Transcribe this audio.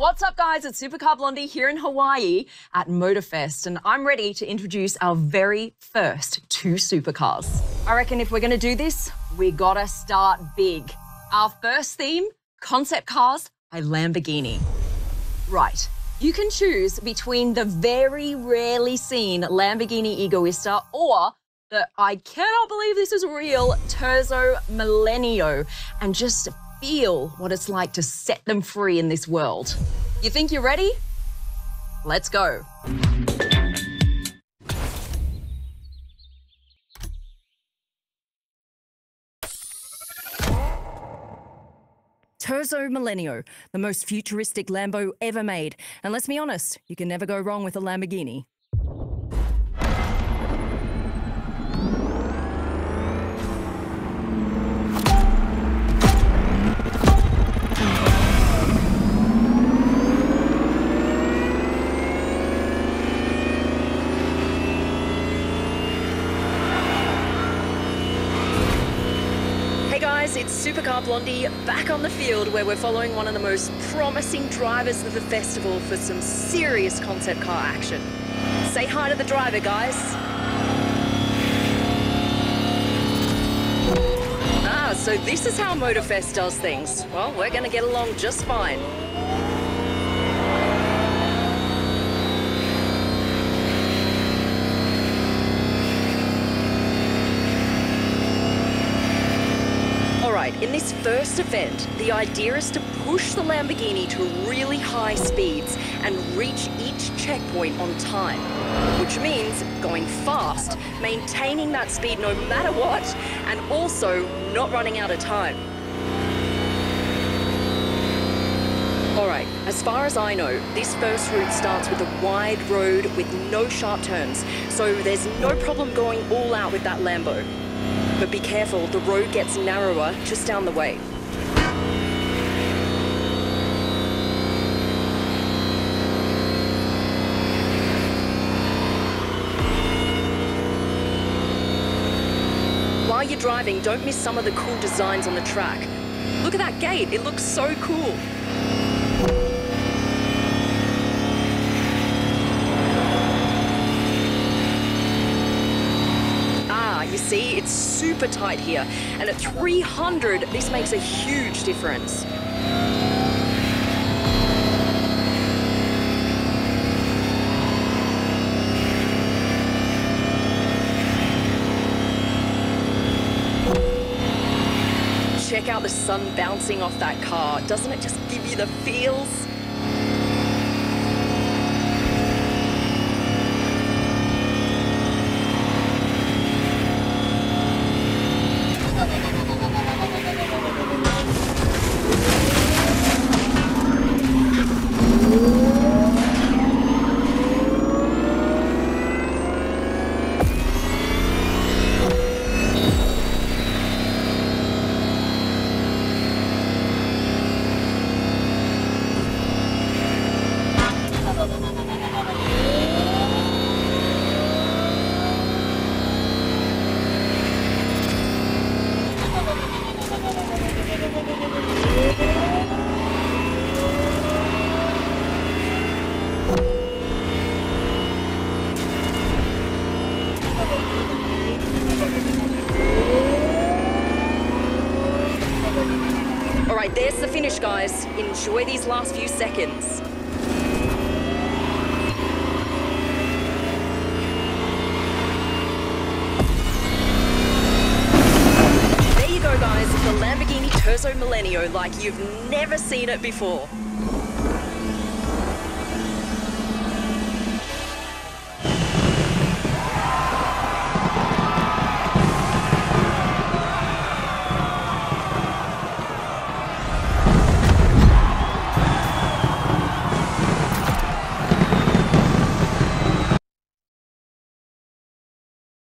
What's up, guys? It's Supercar Blondie here in Hawaii at Motorfest, and I'm ready to introduce our very first two supercars. I reckon if we're going to do this, we gotta start big. Our first theme concept cars by Lamborghini. Right. You can choose between the very rarely seen Lamborghini Egoista or the I cannot believe this is real Terzo Millennio and just feel what it's like to set them free in this world. You think you're ready? Let's go. Terzo Millennio, the most futuristic Lambo ever made. And let's be honest, you can never go wrong with a Lamborghini. Guys, it's Supercar Blondie back on the field where we're following one of the most promising drivers of the festival for some serious concept car action. Say hi to the driver, guys. Ah, so this is how Motorfest does things. Well, we're going to get along just fine. Right, in this first event, the idea is to push the Lamborghini to really high speeds and reach each checkpoint on time, which means going fast, maintaining that speed no matter what, and also not running out of time. Alright, as far as I know, this first route starts with a wide road with no sharp turns, so there's no problem going all out with that Lambo. But be careful, the road gets narrower just down the way. While you're driving, don't miss some of the cool designs on the track. Look at that gate, it looks so cool. See, it's super tight here. And at 300, this makes a huge difference. Check out the sun bouncing off that car. Doesn't it just give you the feels? Right, there's the finish, guys. Enjoy these last few seconds. There you go, guys. The Lamborghini Terzo Millennio like you've never seen it before.